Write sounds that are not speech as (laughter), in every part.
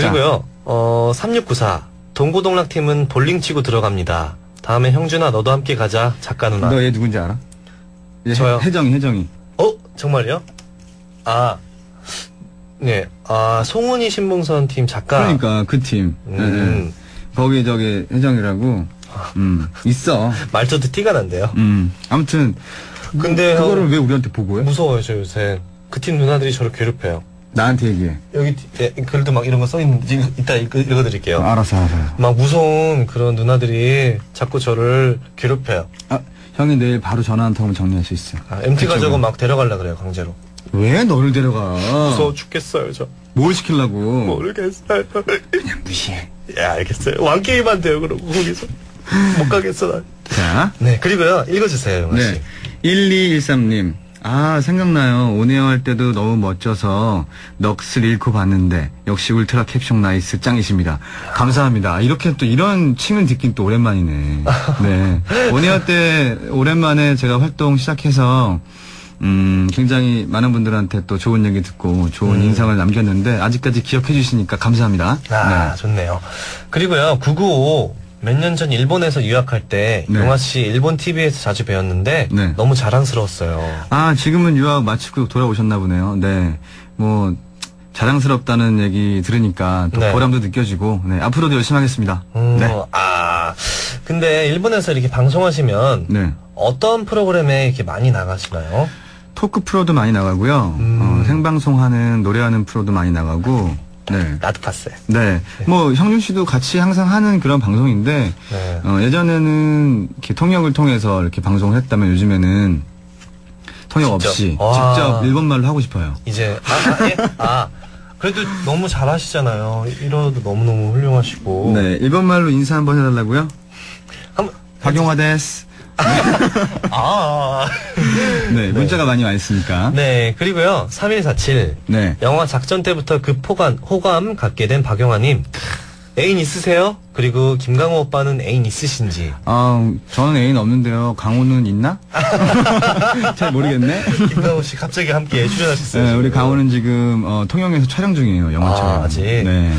그리고요, 어, 3694. 동고동락 팀은 볼링 치고 들어갑니다. 다음에 형준아, 너도 함께 가자. 작가 누나. 너 얘 누군지 알아? 얘 저요? 해- 혜정이, 혜정이. 어? 정말요? 아, 네. 아, 송은이 신봉선 팀 작가. 그러니까 그 팀. 예, 예. 음, 거기 저기 혜정이라고. 음 있어. 말투도 티가 난대요. 음 아무튼 근데 그거를 형, 왜 우리한테 보고해? 무서워요, 저 요새. 그 팀 누나들이 저를 괴롭혀요. 나한테 얘기해. 여기 예, 글도 막 이런 거 써 있는지 이따 읽, 읽어드릴게요. 어, 알았어, 알았어. 막 무서운 그런 누나들이 자꾸 저를 괴롭혀요. 아, 형이 내일 바로 전화 한 통으로 정리할 수 있어. 아, MT. 가자고 막 데려가려 그래요, 강제로. 왜 너를 데려가? 무서워 죽겠어요, 저. 뭘 시키려고? 모르겠어요. 그냥 무시해. 예, 알겠어요. 왕게임만 돼요, 그러고, 거기서. 못 가겠어, 나. 자, 네, 그리고요, 읽어주세요, 영아 씨. 네. 1213님. 아, 생각나요. 온에어 할 때도 너무 멋져서 넋을 잃고 봤는데 역시 울트라 캡숑 나이스 짱이십니다. 감사합니다. 이렇게 또 이런 칭찬을 듣긴 또 오랜만이네. 네. (laughs) 온에어 때 오랜만에 제가 활동 시작해서 음, 굉장히 많은 분들한테 또 좋은 얘기 듣고 좋은 인상을 남겼는데 아직까지 기억해 주시니까 감사합니다. 아, 좋네요. 그리고요, 995. 몇 년 전 일본에서 유학할 때, 네. 용하 씨 일본 TV에서 자주 뵀었는데, 네. 너무 자랑스러웠어요. 아, 지금은 유학 마치고 돌아오셨나 보네요. 네. 뭐, 자랑스럽다는 얘기 들으니까 또 네. 보람도 느껴지고, 네. 앞으로도 열심히 하겠습니다. 음, 네. 아, 근데 일본에서 이렇게 방송하시면, 네. 어떤 프로그램에 이렇게 많이 나가시나요? 토크 프로도 많이 나가고요. 음. 어, 생방송하는, 노래하는 프로도 많이 나가고, 네. 나도 봤어요. 네. 뭐, 형준 씨도 같이 항상 하는 그런 방송인데, 네. 어, 예전에는 이렇게 통역을 통해서 이렇게 방송을 했다면 요즘에는 통역 직접? 없이 와. 직접 일본말로 하고 싶어요. 이제, 아, 아, 예? 아, 그래도 너무 잘하시잖아요. 이러도 너무너무 훌륭하시고. 네. 일본말로 인사 한번 해달라고요? 한번, 박용화 데스. 아. 네, 문자가 많이 와 있으니까. 네, 그리고요, 3147. 네. 영화 작전 때부터 그 포감, 호감 갖게 된 박영화님. 애인 있으세요? 그리고 김강호 오빠는 애인 있으신지. 아, 저는 애인 없는데요. 강호는 있나? (laughs) 잘 모르겠네. 김강호 씨 갑자기 함께 출연하셨어요. 네, 우리. 강호는 지금 어, 통영에서 촬영 중이에요. 영화 아, 촬영. 아직? 네.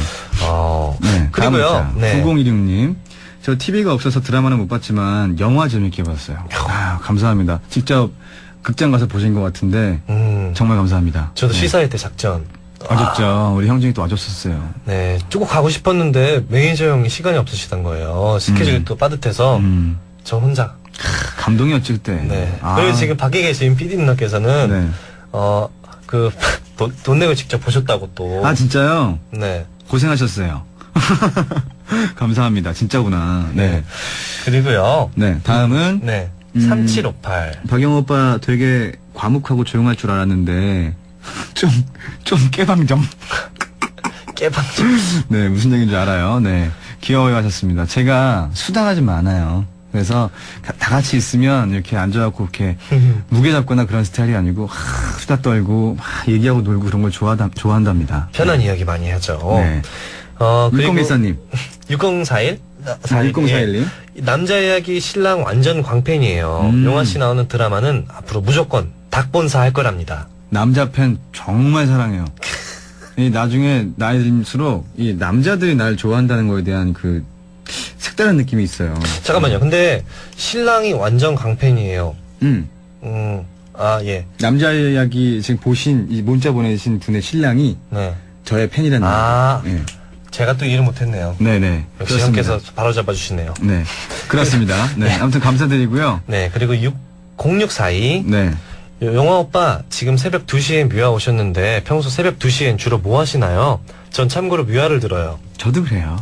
어. 네. 그리고요, 네. 9016님. 저 TV가 없어서 드라마는 못 봤지만 영화 재밌게 봤어요. 아, 감사합니다. 직접 극장 가서 보신 것 같은데 음. 정말 감사합니다. 저도 네. 시사회 때 작전. 와줬죠. 우리 형준이 또 와줬었어요. 네, 조금 가고 싶었는데 매니저 형이 시간이 없으시던 거예요. 스케줄이 음. 또 빠듯해서 음, 저 혼자. 감동이었을 때. 네. 아, 그리고 지금 밖에 계신 PD 누나께서는 네. 어그 돈, 돈 내고 직접 보셨다고 또. 아 진짜요? 네. 고생하셨어요. (laughs) (laughs) 감사합니다. 진짜구나. 네. 그리고요. 네. 다음은 네. 음. 3758. 박영 오빠 되게 과묵하고 조용할 줄 알았는데 (laughs) 좀 좀 깨방정. (laughs) 깨방정. 네, 무슨 얘기인지 알아요. 네. 귀여워하셨습니다. 제가 수다가 좀 많아요. 그래서 가- 다 같이 있으면 이렇게 앉아갖고 이렇게 무게 잡거나 그런 스타일이 아니고 하, 수다 떨고 막 얘기하고 놀고 그런 걸 좋아한다, 좋아한답니다. 편한 이야기 많이 하죠. 네. 어, 그리고 6014님. 6041? 아, 6041님. 남자 이야기 신랑 완전 광팬이에요. 음. 용화 씨 나오는 드라마는 앞으로 무조건 닭본사 할 거랍니다. 남자 팬 정말 사랑해요. 이 나중에 나이 들수록 이 남자들이 날 좋아한다는 거에 대한 그 색다른 느낌이 있어요. 잠깐만요. 근데 신랑이 완전 광팬이에요. 음. 음, 아, 예. 남자 이야기 지금 보신 이 문자 보내신 분의 신랑이 네. 저의 팬이라는 아. 거예요. 제가 또 이해를 못했네요. 네, 네. 역시 형께서 바로 잡아주시네요. 네. 그렇습니다. (laughs) 네. 아무튼 감사드리고요. 네, 그리고 6, 0642. 네. 영화 오빠, 지금 새벽 2시에 뮤아 오셨는데, 평소 새벽 2시엔 주로 뭐 하시나요? 전 참고로 뮤아를 들어요. 저도 그래요.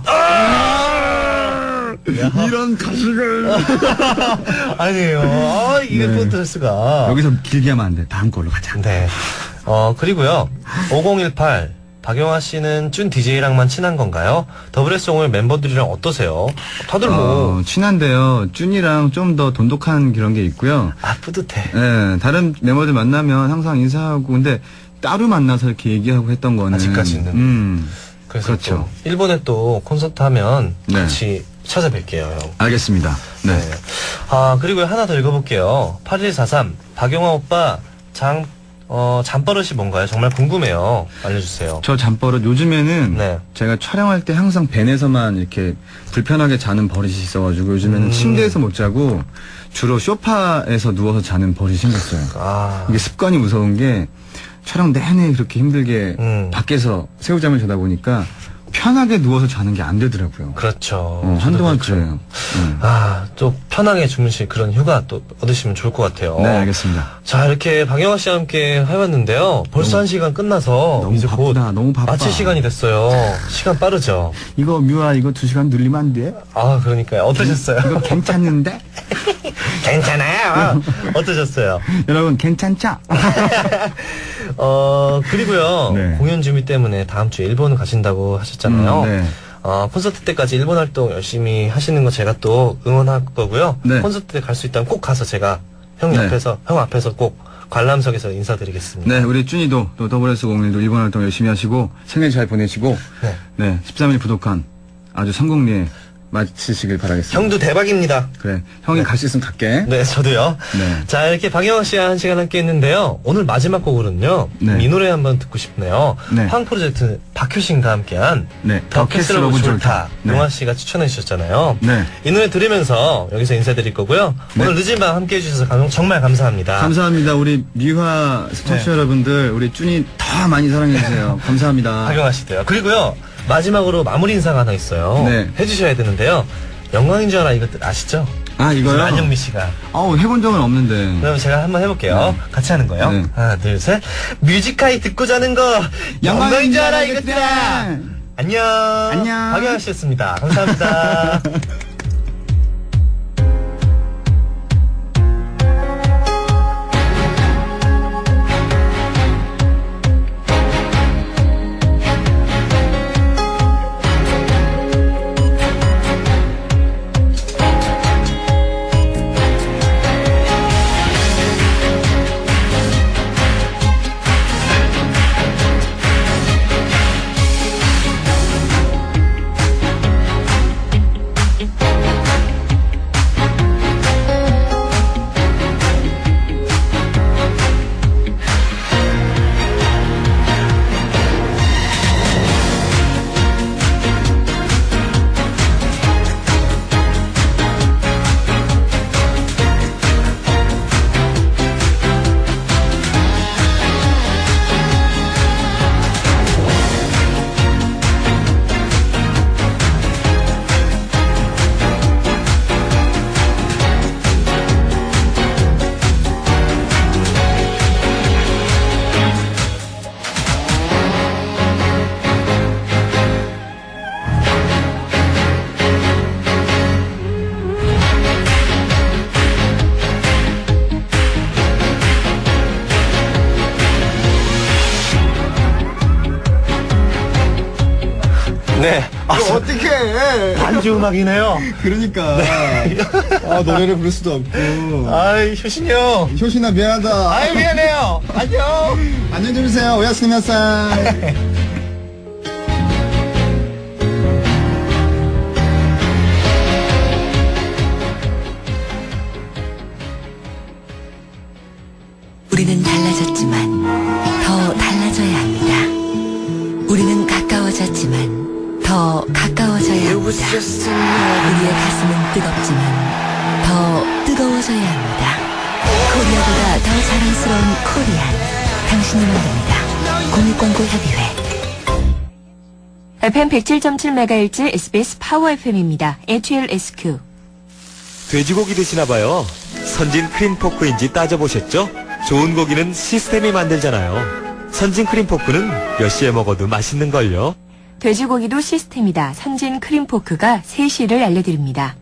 이런 가식을 (laughs) 아니에요. 아, 이게 네. 또 수가. 여기서 길게 하면 안 돼. 다음 걸로 가자. 네. 어, 그리고요. 5018. 박영화 씨는 준 DJ랑만 친한 건가요? 더블에송을 멤버들이랑 어떠세요? 다들 뭐, 어, 친한데요. 준이랑 좀 더 돈독한 그런 게 있고요. 아, 뿌듯해. 네, 다른 멤버들 만나면 항상 인사하고 근데 따로 만나서 이렇게 얘기하고 했던 거는 아직까지는. 음. 그래서 그렇죠. 또 일본에 또 콘서트 하면 네. 같이 찾아뵐게요, 형. 알겠습니다. 네. 아, 그리고 하나 더 읽어볼게요. 8143. 박영화 오빠, 장, 어, 잠버릇이 뭔가요? 정말 궁금해요. 알려주세요. 저 잠버릇 요즘에는 네. 제가 촬영할 때 항상 벤에서만 이렇게 불편하게 자는 버릇이 있어가지고 요즘에는 음. 침대에서 못 자고 주로 소파에서 누워서 자는 버릇이 생겼어요. 아, 이게 습관이 무서운 게 촬영 내내 그렇게 힘들게 음. 밖에서 새우잠을 자다 보니까 편하게 누워서 자는 게 안 되더라고요. 그렇죠. 어, 한동안 그렇죠. 그래요. 음. 아, 또 편하게 주무실 그런 휴가 또 얻으시면 좋을 것 같아요. 네, 알겠습니다. 자, 이렇게 박영화 씨와 함께 해봤는데요. 벌써 한 시간 끝나서 너무 이제 곧 바쁘다, 너무 바빠. 마칠 시간이 됐어요. 시간 빠르죠? 이거 뮤아 이거 두 시간 늘리면 안 돼? 아, 그러니까요. 어떠셨어요? 이거 괜찮은데? (laughs) 괜찮아요. 어떠셨어요? (laughs) 여러분 괜찮죠? (laughs) 어, 그리고요. 네. 공연 준비 때문에 다음 주에 일본을 가신다고 하셨잖아요. 음, 네. 어, 콘서트 때까지 일본 활동 열심히 하시는 거 제가 또 응원할 거고요. 네. 콘서트 때 갈 수 있다면 꼭 가서 제가 형 네. 옆에서, 형 앞에서 꼭 관람석에서 인사드리겠습니다. 네, 우리 쭈니도 또 SS501도 일본 활동 열심히 하시고 생일 잘 보내시고 네. 네, 13일 부도칸 아주 성공리에 마치시길 바라겠습니다. 형도 대박입니다. 그래, 형이 갈수 있으면 갈게. 네, 저도요. 네. 자, 이렇게 박용하 씨와 한 시간 함께 했는데요. 오늘 마지막 곡으로는요. 네. 이 노래 한번 듣고 싶네요. 네. 황 프로젝트 박효신과 함께한 네, The, The Castle of Zoltar. Zoltar. 네. 용하 씨가 추천해 주셨잖아요. 네. 이 노래 들으면서 여기서 인사드릴 거고요. 네. 오늘 늦은 밤 함께 해주셔서 감- 정말 감사합니다. 감사합니다. 우리 미화 시청자 네. 여러분들, 우리 쭈니 더 많이 사랑해주세요. 감사합니다. (laughs) 박영화 씨도요. 그리고요. 마지막으로 마무리 인사가 하나 있어요. 네. 해주셔야 되는데요. 영광인 줄 알아 이거 아시죠? 아, 이거요? 안영미 씨가. 어우, 해본 적은 없는데. 그럼 제가 한번 해볼게요. 네. 같이 하는 거예요. 네. 하나, 둘, 셋. 뮤직하이 듣고 자는 거 영광인 줄 알아 이것들아. 안녕. 안녕. 박영아 씨였습니다. 감사합니다. (laughs) 네. 아, 이거 어떡해! 반주 음악이네요. 그러니까. 아, 노래를 부를 수도 없고. 아이, 효신이 형. 효신아, 미안하다. 아이, 미안해요. 안녕. 안녕히 주무세요. 오야스미마산. 뜨겁지만 더 뜨거워져야 합니다. 코리아보다 더 자랑스러운 코리안. 당신이 만듭니다. 공익광고협의회. FM 107.7MHz SBS 파워 FM입니다. HLSQ. 돼지고기 드시나봐요. 선진 크린포크인지 따져보셨죠? 좋은 고기는 시스템이 만들잖아요. 선진 크린포크는 몇 시에 먹어도 맛있는걸요. 돼지고기도 시스템이다. 선진 크림포크가 3시를 알려드립니다.